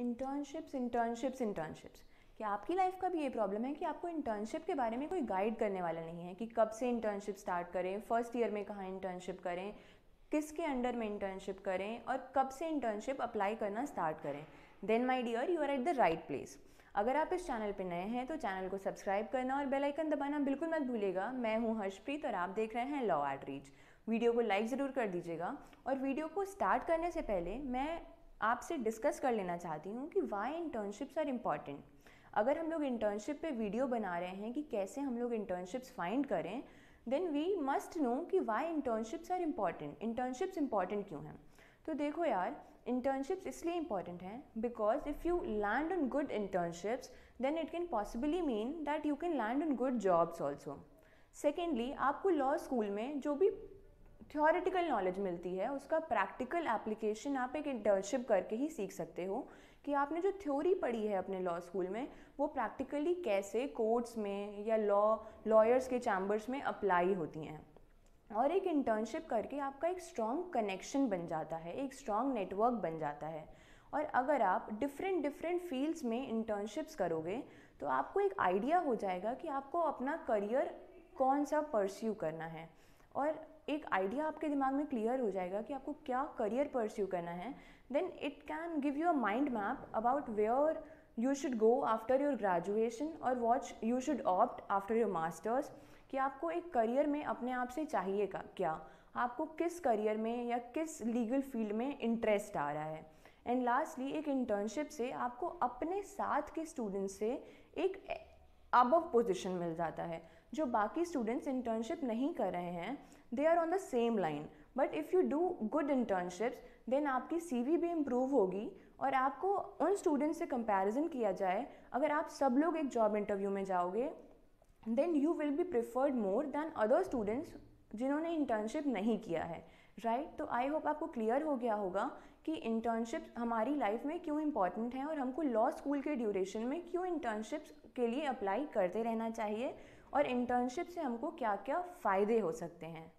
Internships internships internships क्या आपकी life का भी ये प्रॉब्लम है कि आपको इंटर्नशिप के बारे में कोई गाइड करने वाला नहीं है कि कब से इंटर्नशिप स्टार्ट करें फ़र्स्ट ईयर में कहाँ इंटर्नशिप करें, किसके अंडर में इंटर्नशिप करें और कब से इंटर्नशिप अप्लाई करना स्टार्ट करें. Then my dear you are at the right place अगर आप इस चैनल पर नए हैं तो चैनल को सब्सक्राइब करना और बेल आइकन दबाना बिल्कुल मत भूलेगा मैं हूँ हर्षप्रीत और आप देख रहे हैं लॉ एट रीच वीडियो को लाइक ज़रूर कर दीजिएगा। और वीडियो को स्टार्ट करने से पहले मैं आपसे डिस्कस कर लेना चाहती हूँ कि वाई इंटर्नशिप्स आर इंपॉर्टेंट अगर हम लोग इंटर्नशिप पे वीडियो बना रहे हैं कि कैसे हम लोग इंटर्नशिप्स फाइंड करें देन वी मस्ट नो कि why internships are important internships important क्यों हैं? तो देखो यार इंटर्नशिप्स इसलिए इंपॉर्टेंट हैं because if you land on good internships then it can possibly mean that you can land on good jobs also secondly आपको law school में जो भी थियोरिटिकल नॉलेज मिलती है, उसका प्रैक्टिकल एप्लीकेशन आप एक इंटर्नशिप करके ही सीख सकते हो कि आपने जो थ्योरी पढ़ी है अपने लॉ स्कूल में, वो प्रैक्टिकली कैसे कोर्ट्स में या लॉ लॉयर्स के चैम्बर्स में अप्लाई होती हैं। और एक इंटर्नशिप करके आपका एक स्ट्रॉन्ग कनेक्शन बन जाता है, एक स्ट्रॉन्ग नेटवर्क बन जाता है। और अगर आप डिफरेंट डिफरेंट फील्ड्स में इंटर्नशिप्स करोगे तो आपको एक आइडिया हो जाएगा कि आपको अपना करियर कौन सा परस्यू करना है। और एक आइडिया आपके दिमाग में क्लियर हो जाएगा कि आपको क्या करियर परस्यू करना है then it can give you a mind map about where you should go after your graduation और what you should opt after your masters कि आपको एक करियर में अपने आप से चाहिए का क्या, आपको किस करियर में या किस लीगल फ़ील्ड में इंटरेस्ट आ रहा है। एंड लास्टली एक इंटर्नशिप से आपको अपने साथ के स्टूडेंट्स से एक अबव पोजिशन मिल जाता है। जो बाकी स्टूडेंट्स इंटर्नशिप नहीं कर रहे हैं they are on the same line but if you do good internships then आपकी सी वी भी इम्प्रूव होगी और आपको उन स्टूडेंट्स से कंपैरिजन किया जाए। अगर आप सब लोग एक जॉब इंटरव्यू में जाओगे then you will be preferred more than other students जिन्होंने इंटर्नशिप नहीं किया है। Right right? तो आई होप आपको क्लियर हो गया होगा कि इंटर्नशिप हमारी लाइफ में क्यों इंपॉर्टेंट है और हमको लॉ स्कूल के ड्यूरेशन में क्यों इंटर्नशिप्स के लिए अप्लाई करते रहना चाहिए और इंटर्नशिप से हमको क्या क्या फ़ायदे हो सकते हैं।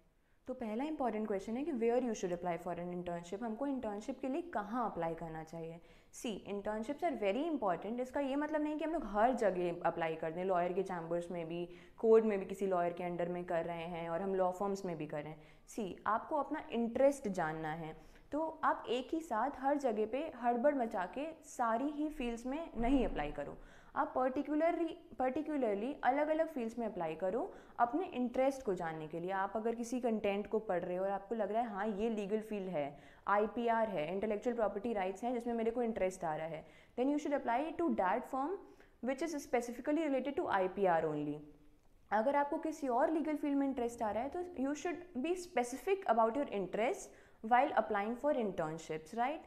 तो पहला इंपॉर्टेंट क्वेश्चन है कि where you should apply for an internship हमको इंटर्नशिप के लिए कहाँ अप्लाई करना चाहिए? See internships are very important इसका ये मतलब नहीं कि हम लोग हर जगह अप्लाई कर दें। लॉयर के चैम्बर्स में भी कोर्ट में भी किसी लॉयर के अंडर में कर रहे हैं और हम लॉ फॉर्म्स में भी कर रहे हैं। सी आपको अपना इंटरेस्ट जानना है। तो आप एक ही साथ हर जगह पे हड़बड़ मचा के सारी ही फील्ड्स में नहीं अप्लाई करो। आप पर्टिकुलरली पर्टिकुलरली अलग अलग फील्ड्स में अप्लाई करो अपने इंटरेस्ट को जानने के लिए। आप अगर किसी कंटेंट को पढ़ रहे हो और आपको लग रहा है हाँ ये लीगल फ़ील्ड है आईपीआर है इंटेलेक्चुअल प्रॉपर्टी राइट्स हैं, जिसमें मेरे को इंटरेस्ट आ रहा है then you should apply to that firm which is specifically related to I P R only अगर आपको किसी और लीगल फ़ील्ड में इंटरेस्ट आ रहा है तो you should be specific about your interest while applying for internships right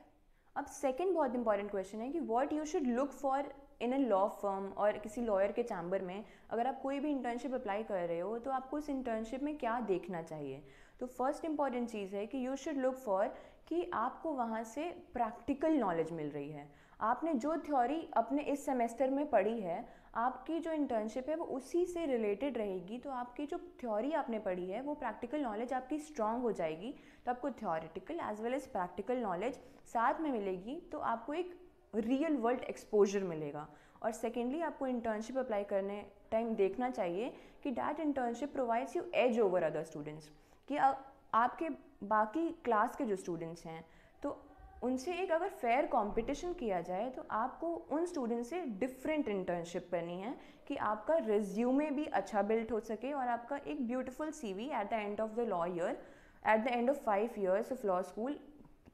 अब सेकेंड बहुत इंपॉर्टेंट क्वेश्चन है कि what you should look for in a law firm और किसी लॉयर के चैम्बर में अगर आप कोई भी इंटर्नशिप अप्लाई कर रहे हो तो आपको उस इंटर्नशिप में क्या देखना चाहिए? तो फ़र्स्ट इंपॉर्टेंट चीज़ है कि यू शुड लुक फॉर कि आपको वहाँ से प्रैक्टिकल नॉलेज मिल रही है। आपने जो थ्योरी अपने इस सेमेस्टर में पढ़ी है, आपकी जो इंटर्नशिप है वो उसी से रिलेटेड रहेगी तो आपकी जो थ्योरी आपने पढ़ी है, वो प्रैक्टिकल नॉलेज आपकी स्ट्रांग हो जाएगी तो आपको theoretical as well as practical knowledge साथ में मिलेगी तो आपको एक रियल वर्ल्ड एक्सपोजर मिलेगा और सेकेंडली आपको इंटर्नशिप अप्लाई करने टाइम देखना चाहिए कि that internship provides you edge over other students कि आपके बाकी क्लास के जो स्टूडेंट्स हैं तो उनसे एक अगर फेयर कंपटीशन किया जाए तो आपको उन स्टूडेंट से डिफरेंट इंटर्नशिप करनी है कि आपका रिज्यूमे भी अच्छा बिल्ट हो सके और आपका एक beautiful CV at the end of the law year at the end of five years of law school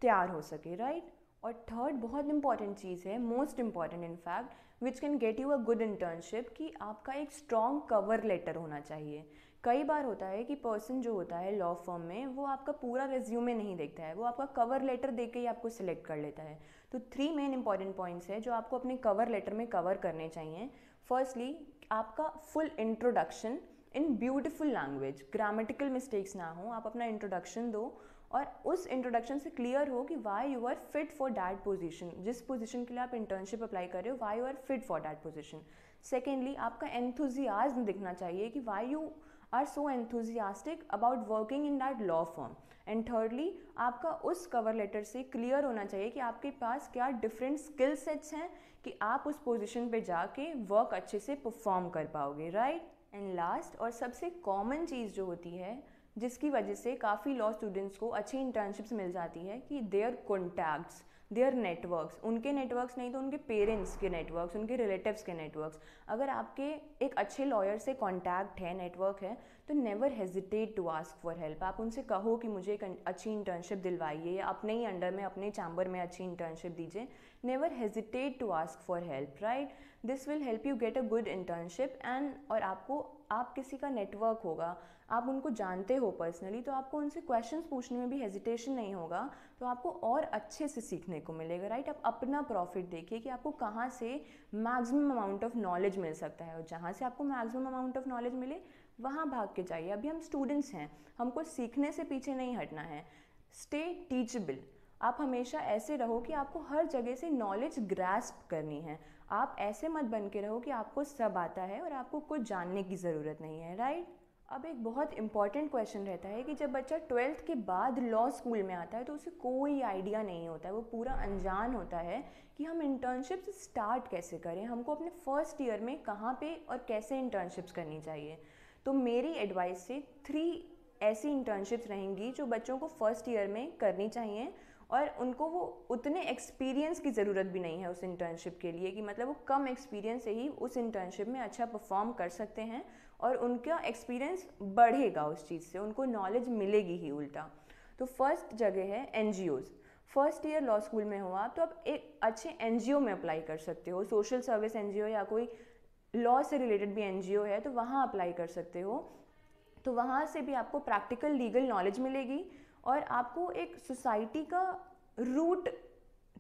तैयार हो सके राइट right? और थर्ड बहुत इंपॉर्टेंट चीज़ है most important in fact which can get you a good internship कि आपका एक स्ट्रॉन्ग कवर लेटर होना चाहिए। कई बार होता है कि पर्सन जो होता है लॉ फर्म में, वो आपका पूरा रेज्यूमे नहीं देखता है, वो आपका कवर लेटर देख के ही आपको सिलेक्ट कर लेता है। तो थ्री मेन इंपॉर्टेंट पॉइंट्स है जो आपको अपने कवर लेटर में कवर करने चाहिए। फर्स्टली आपका full introduction in beautiful language grammatical mistakes ना हो, आप अपना इंट्रोडक्शन दो। और उस इंट्रोडक्शन से क्लियर हो कि why you are fit for that position जिस पोजिशन के लिए आप इंटर्नशिप अप्लाई कर रहे हो why you are fit for that position secondly आपका एंथुजियाज दिखना चाहिए कि why you are so enthusiastic about working in that law firm and thirdly आपका उस कवर लेटर से क्लियर होना चाहिए कि आपके पास क्या डिफरेंट स्किल सेट्स हैं कि आप उस पोजिशन पर जाके वर्क अच्छे से परफॉर्म कर पाओगे राइट एंड लास्ट और सबसे कॉमन चीज़ जो होती है जिसकी वजह से काफ़ी लॉ स्टूडेंट्स को अच्छी इंटर्नशिप्स मिल जाती है कि देयर कॉन्टैक्ट्स देयर नेटवर्क्स उनके नेटवर्क्स नहीं तो उनके पेरेंट्स के नेटवर्क्स उनके रिलेटिव्स के नेटवर्क्स अगर आपके एक अच्छे लॉयर से कॉन्टैक्ट है नेटवर्क है तो never hesitate to ask for help आप उनसे कहो कि मुझे एक अच्छी इंटर्नशिप दिलवाइए या अपने ही अंडर में, अपने चैम्बर में अच्छी इंटर्नशिप दीजिए। Never hesitate to ask for help right this will help you get a good internship and और आपको, आप किसी का नेटवर्क होगा, आप उनको जानते हो पर्सनली तो आपको उनसे क्वेश्चंस पूछने में भी हेजिटेशन नहीं होगा तो आपको और अच्छे से सीखने को मिलेगा राइट आप अपना प्रॉफिट देखिए कि आपको कहाँ से मैक्सिमम अमाउंट ऑफ़ नॉलेज मिल सकता है और जहाँ से आपको मैक्सिमम अमाउंट ऑफ़ नॉलेज मिले वहाँ भाग के जाइए। अभी हम स्टूडेंट्स हैं। हमको सीखने से पीछे नहीं हटना है। स्टे टीचबल आप हमेशा ऐसे रहो कि आपको हर जगह से नॉलेज ग्रास्प करनी है। आप ऐसे मत बन के रहो कि आपको सब आता है और आपको कुछ जानने की ज़रूरत नहीं है राइट अब एक बहुत इंपॉर्टेंट क्वेश्चन रहता है कि जब बच्चा ट्वेल्थ के बाद लॉ स्कूल में आता है तो उसे कोई आइडिया नहीं होता है। वो पूरा अनजान होता है कि हम इंटर्नशिप स्टार्ट कैसे करें? हमको अपने फ़र्स्ट ईयर में कहाँ पे और कैसे इंटर्नशिप्स करनी चाहिए? तो मेरी एडवाइस से थ्री ऐसी इंटर्नशिप्स रहेंगी जो बच्चों को फ़र्स्ट ईयर में करनी चाहिए और उनको वो उतने एक्सपीरियंस की ज़रूरत भी नहीं है उस इंटर्नशिप के लिए कि मतलब वो कम एक्सपीरियंस से ही उस इंटर्नशिप में अच्छा परफॉर्म कर सकते हैं और उनका एक्सपीरियंस बढ़ेगा उस चीज़ से, उनको नॉलेज मिलेगी ही उल्टा। तो फ़र्स्ट जगह है in first year law school में हो आप तो आप एक अच्छे एनजीओ में अप्लाई कर सकते हो सोशल सर्विस एनजीओ या कोई लॉ से रिलेटेड भी एनजीओ है तो वहाँ अप्लाई कर सकते हो। तो वहाँ से भी आपको प्रैक्टिकल लीगल नॉलेज मिलेगी और आपको एक सोसाइटी का रूट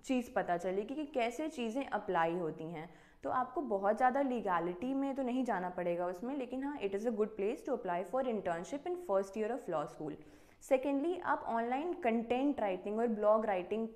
चीज़ पता चलेगी कि कैसे चीज़ें अप्लाई होती हैं। तो आपको बहुत ज़्यादा लीगैलिटी में तो नहीं जाना पड़ेगा उसमें, लेकिन हाँ it is a good place to apply for internship in first year of law school secondly आप ऑनलाइन कंटेंट राइटिंग और ब्लॉग राइटिंग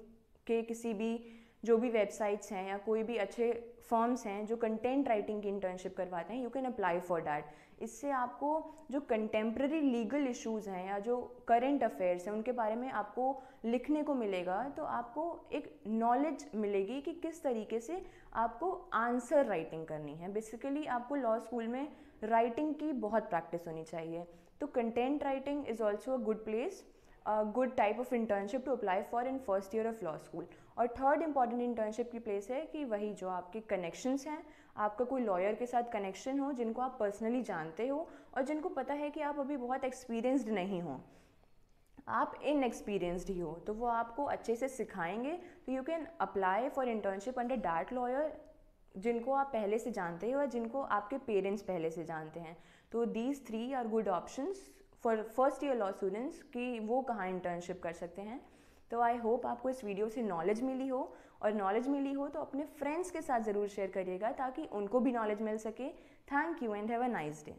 के किसी भी जो भी वेबसाइट्स हैं या कोई भी अच्छे फर्म्स हैं जो कंटेंट राइटिंग की इंटर्नशिप करवाते हैं you can apply for that इससे आपको जो कंटेम्प्रेरी लीगल इश्यूज़ हैं या जो करेंट अफेयर्स हैं, उनके बारे में आपको लिखने को मिलेगा तो आपको एक नॉलेज मिलेगी कि किस तरीके से आपको आंसर राइटिंग करनी है। बेसिकली आपको लॉ स्कूल में राइटिंग की बहुत प्रैक्टिस होनी चाहिए। तो content writing is also a good place good type of internship to apply for in first year of law school और थर्ड इंपॉर्टेंट इंटर्नशिप की प्लेस है कि वही जो आपके कनेक्शंस हैं, आपका कोई लॉयर के साथ कनेक्शन हो, जिनको आप पर्सनली जानते हो और जिनको पता है कि आप अभी बहुत एक्सपीरियंसड नहीं हो। आप इन एक्सपीरियंसड ही हो तो वो आपको अच्छे से सिखाएँगे। तो you can apply for internship under that lawyer जिनको आप पहले से जानते हो और जिनको आपके पेरेंट्स पहले से जानते हैं। तो these three are good options for first year law students कि वो कहाँ इंटर्नशिप कर सकते हैं। तो आई होप आपको इस वीडियो से नॉलेज मिली हो। और नॉलेज मिली हो तो अपने फ्रेंड्स के साथ ज़रूर शेयर करिएगा ताकि उनको भी नॉलेज मिल सके। Thank you and have a nice day